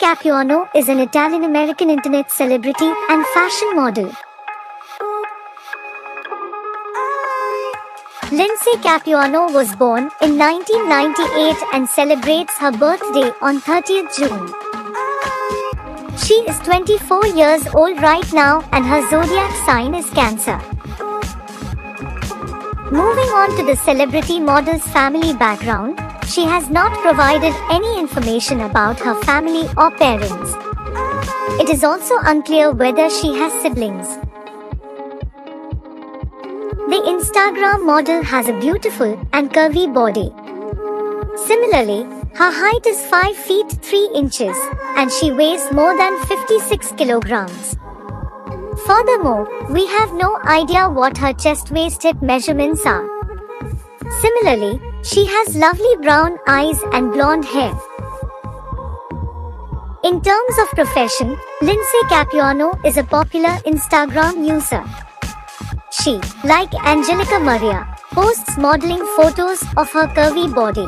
Capuano is an Italian American internet celebrity and fashion model. Lindsay Capuano was born in 1998 and celebrates her birthday on 30th June. She is 24 years old right now and her zodiac sign is Cancer. Moving on to the celebrity model's family background, she has not provided any information about her family or parents. It is also unclear whether she has siblings. The Instagram model has a beautiful and curvy body. Similarly, her height is 5 feet 3 inches and she weighs more than 56 kilograms. Furthermore, we have no idea what her chest waist hip measurements are. Similarly, she has lovely brown eyes and blonde hair. In terms of profession, Lindsay Capuano is a popular Instagram user. She, like Angelica Maria, posts modeling photos of her curvy body.